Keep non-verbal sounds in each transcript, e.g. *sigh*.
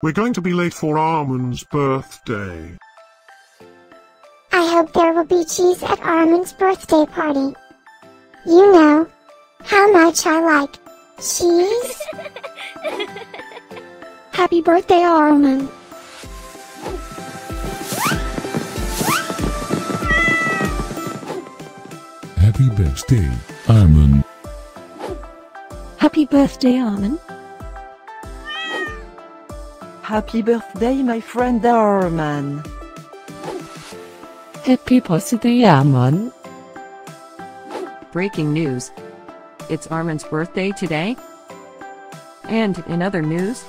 We're going to be late for Arman's birthday. I hope there will be cheese at Arman's birthday party. You know how much I like cheese. *laughs* Happy birthday, Arman. Happy birthday, Arman. Happy birthday, Arman. Happy birthday, my friend Arman. Happy birthday, Arman. Breaking news. It's Arman's birthday today. And in other news,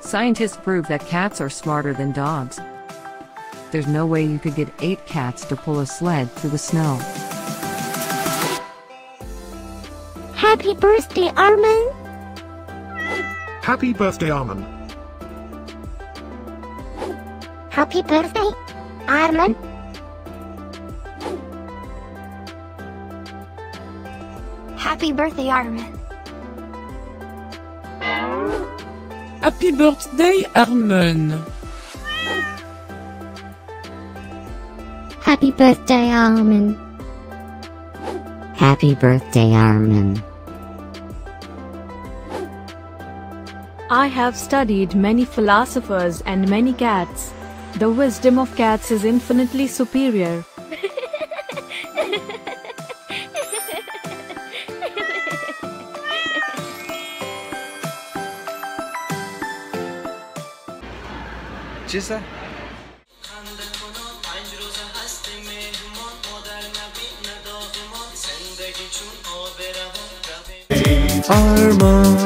scientists prove that cats are smarter than dogs. There's no way you could get eight cats to pull a sled through the snow. Happy birthday, Arman. Happy birthday, Arman. Happy birthday, Arman. Happy birthday, Arman. Happy birthday, Arman. Happy birthday, Arman. Happy birthday, Arman. I have studied many philosophers and many cats. The wisdom of cats is infinitely superior. Chisa? Armand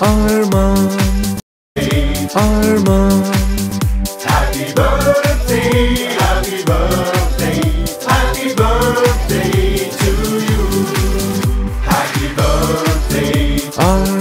Arman. Arman. Happy birthday, happy birthday, happy birthday to you. Happy birthday, Arman.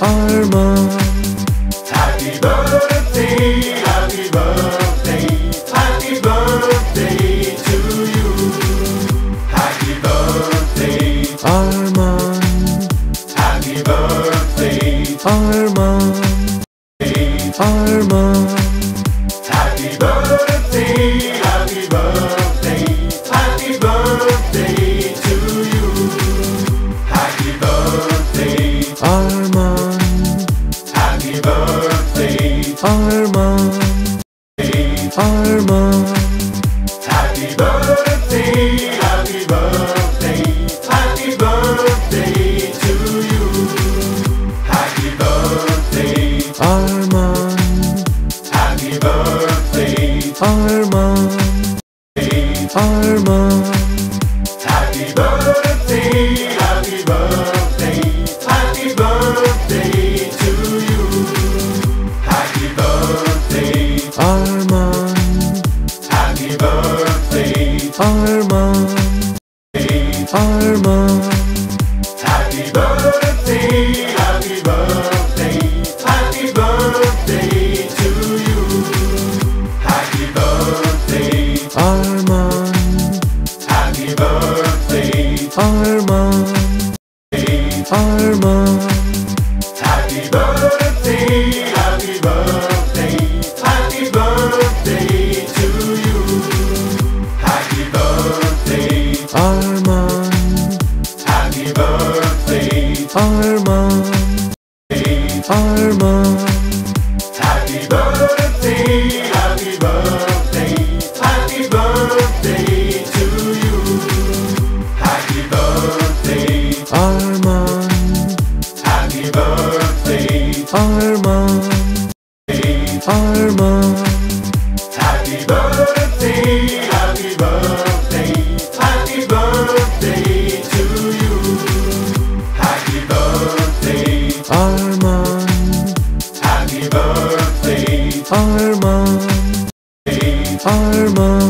Arman. Happy birthday, happy birthday, happy birthday to you. Happy birthday, Arman. Happy birthday, Arman. Arman. are. Happy birthday, happy birthday, happy birthday to you. Happy birthday, Arman. Happy birthday, Arman. Arman. Happy birthday, happy birthday. birthday, Armand. Armand.